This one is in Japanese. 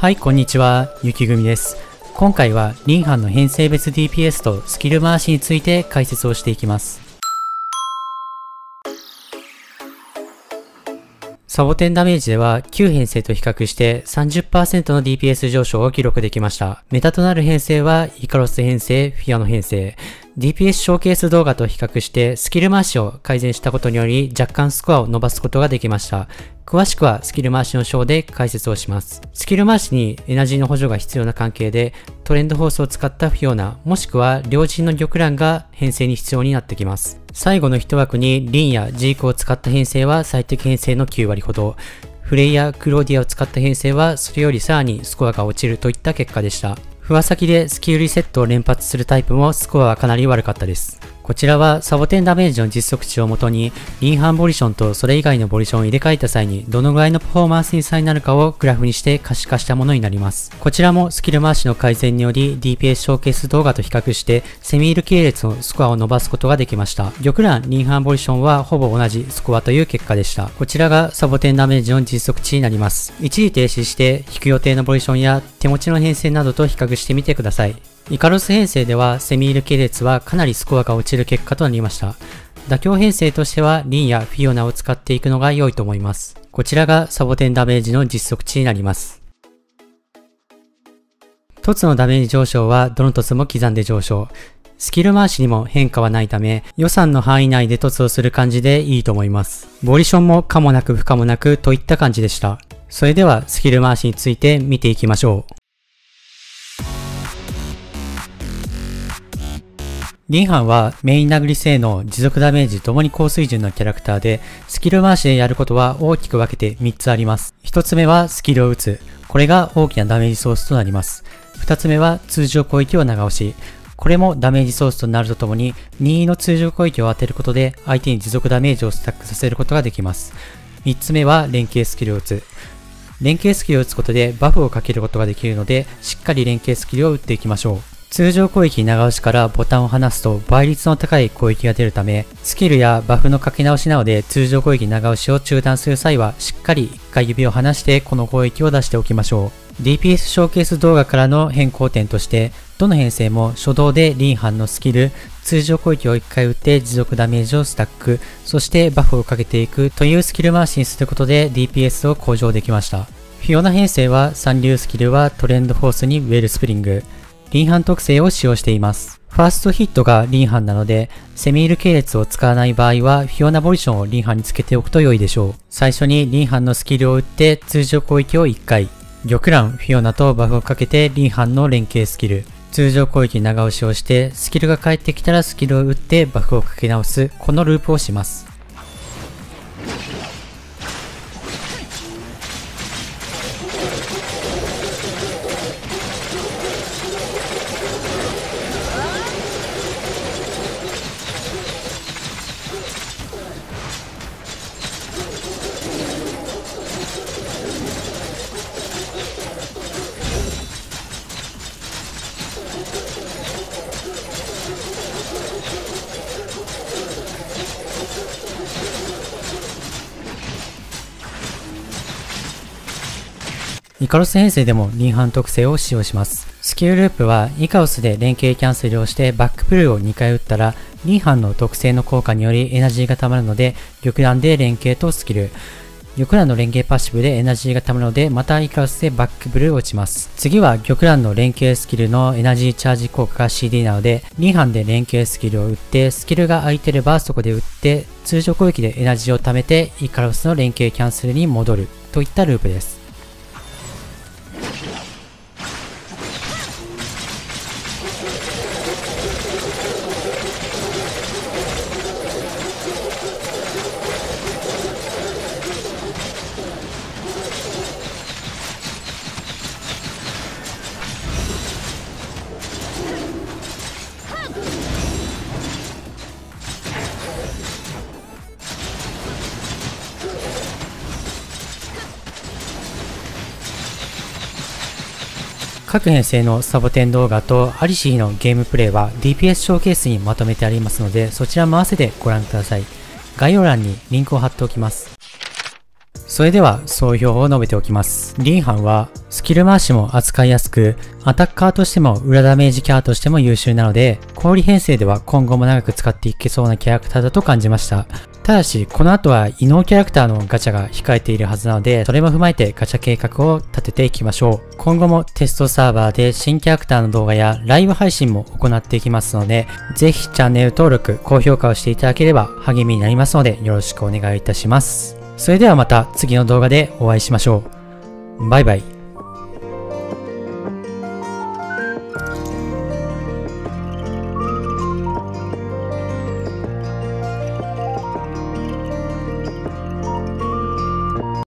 はい、こんにちは。ゆきぐみです。今回は、リンハンの編成別 DPS とスキル回しについて解説をしていきます。サボテンダメージでは旧編成と比較して30%の DPS 上昇を記録できました。メタとなる編成はイカロス編成、フィアノ編成。DPS ショーケース動画と比較してスキル回しを改善したことにより若干スコアを伸ばすことができました。詳しくはスキル回しの章で解説をします。スキル回しにエナジーの補助が必要な関係でトレンドホースを使ったフィオナ、もしくは両陣の玉蘭が編成に必要になってきます。最後の1枠にリンやジークを使った編成は最適編成の9割ほど、フレイやクローディアを使った編成はそれよりさらにスコアが落ちるといった結果でした。ふわ先でスキルリセットを連発するタイプもスコアはかなり悪かったです。こちらはサボテンダメージの実測値をもとに、リンハンボリションとそれ以外のボリションを入れ替えた際にどのぐらいのパフォーマンスに差になるかをグラフにして可視化したものになります。こちらもスキル回しの改善により DPS ショーケース動画と比較してセミール系列のスコアを伸ばすことができました。玉蘭、リンハンボリションはほぼ同じスコアという結果でした。こちらがサボテンダメージの実測値になります。一時停止して引く予定のボリションや手持ちの編成などと比較してみてください。イカロス編成ではセミール系列はかなりスコアが落ちる結果となりました。妥協編成としてはリンやフィオナを使っていくのが良いと思います。こちらがサボテンダメージの実測値になります。トツのダメージ上昇はどのトツも刻んで上昇。スキル回しにも変化はないため、予算の範囲内で凸をする感じでいいと思います。ボリションも可もなく不可もなくといった感じでした。それではスキル回しについて見ていきましょう。リンハンはメイン殴り性能、持続ダメージともに高水準のキャラクターで、スキル回しでやることは大きく分けて3つあります。1つ目はスキルを打つ。これが大きなダメージソースとなります。2つ目は通常攻撃を長押し。これもダメージソースとなるとともに、任意の通常攻撃を当てることで相手に持続ダメージをスタックさせることができます。3つ目は連携スキルを打つ。連携スキルを打つことでバフをかけることができるので、しっかり連携スキルを打っていきましょう。通常攻撃長押しからボタンを離すと倍率の高い攻撃が出るため、スキルやバフのかけ直しなどで通常攻撃長押しを中断する際は、しっかり1回指を離してこの攻撃を出しておきましょう。DPS ショーケース動画からの変更点として、どの編成も初動でリンハンのスキル、通常攻撃を1回打って持続ダメージをスタック、そしてバフをかけていくというスキル回しにすることで DPS を向上できました。フィオナ編成は三流スキルはトレンドフォースに Wellspring、リンハン特性を使用しています。ファーストヒットがリンハンなので、セミール系列を使わない場合は、フィオナ Volition をリンハンにつけておくと良いでしょう。最初にリンハンのスキルを打って通常攻撃を1回。玉蘭、フィオナとバフをかけてリンハンの連携スキル。通常攻撃長押しをして、スキルが返ってきたらスキルを打ってバフをかけ直す、このループをします。イカロス編成でもリンハン特性を使用します。スキルループはイカロスで連携キャンセルをしてバックプルーを2回打ったらリンハンの特性の効果によりエナジーが溜まるので玉弾で連携とスキル。玉蘭の連携パッシブでエナジーが溜まるので、またイカロスでバックブルーを打ちます。次は玉蘭の連携スキルのエナジーチャージ効果が CD なので、2班で連携スキルを打って、スキルが空いてればそこで打って、通常攻撃でエナジーを貯めて、イカロスの連携キャンセルに戻るといったループです。各編成のサボテン動画とアリシーのゲームプレイは DPS ショーケースにまとめてありますのでそちらも合わせてご覧ください。概要欄にリンクを貼っておきます。それでは総評を述べておきます。リンハンはスキル回しも扱いやすく、アタッカーとしても裏ダメージキャラとしても優秀なので、氷編成では今後も長く使っていけそうなキャラクターだと感じました。ただし、この後は異能キャラクターのガチャが控えているはずなので、それも踏まえてガチャ計画を立てていきましょう。今後もテストサーバーで新キャラクターの動画やライブ配信も行っていきますので、ぜひチャンネル登録、高評価をしていただければ励みになりますので、よろしくお願いいたします。それではまた次の動画でお会いしましょう。バイバイ。